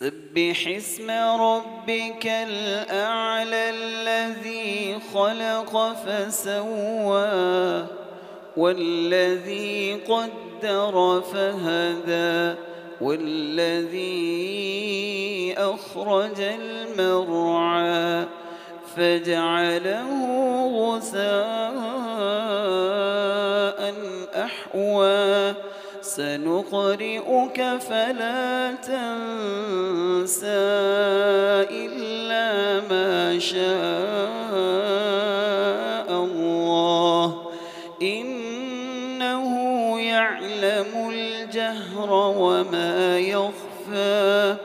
سبح اسم ربك الأعلى الذي خلق فسوى والذي قدر فهدى والذي أخرج المرعى فجعله غثاء أحوى سنقرئك فلا تنسى إلا ما شاء الله. إنه يعلم الجهر وما يخفى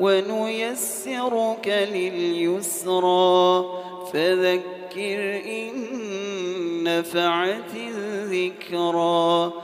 ونيسرك لليسرى. فذكر إن نفعت الذكرى.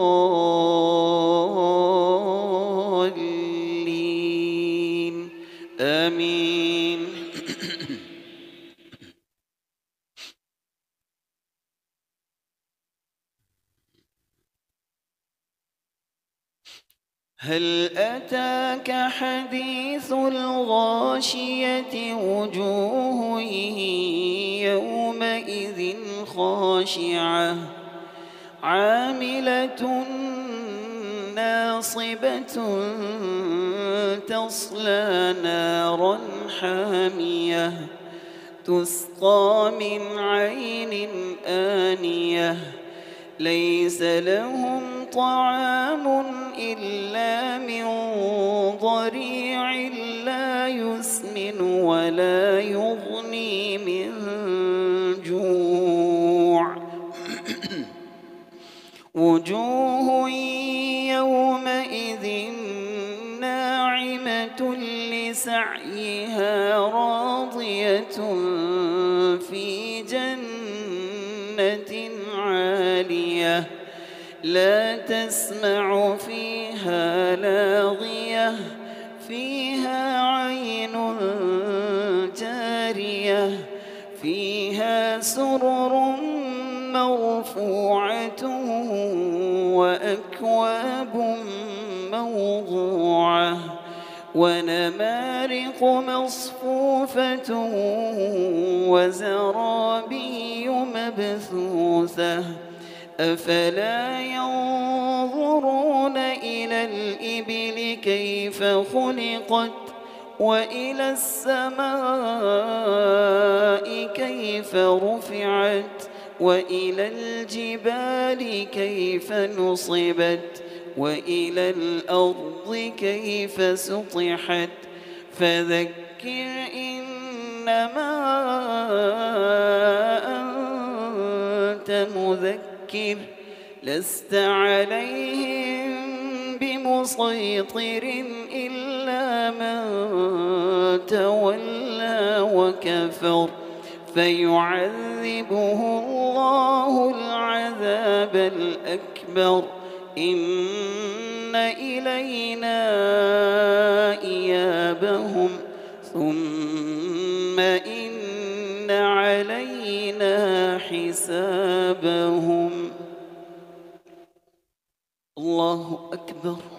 هل أتاك حديث الغاشية وجوه يومئذ خاشعة؟ عاملة ناصبة تصلى نارا حامية تسقى من عين آنية. ليس لهم طعام إلا من ضريع لا يسمن ولا يغني من جوع. وجوه يومئذ ناعمة لسعيها راضية عالية لا تسمع فيها لاغية فيها عين جارية فيها سرر مرفوعة وأكواب موضوعة. ونمارق مصفوفة وزرابي مبثوثة. أفلا ينظرون إلى الإبل كيف خلقت وإلى السماء كيف رفعت وإلى الجبال كيف نصبت وإلى الأرض كيف سطحت فذكر إنما أنت مذكر لست عليهم بمسيطر إلا من تولى وكفر فيعذبه الله العذاب الأكبر إن إلينا إيابهم ثم إن علينا حسابهم. الله أكبر.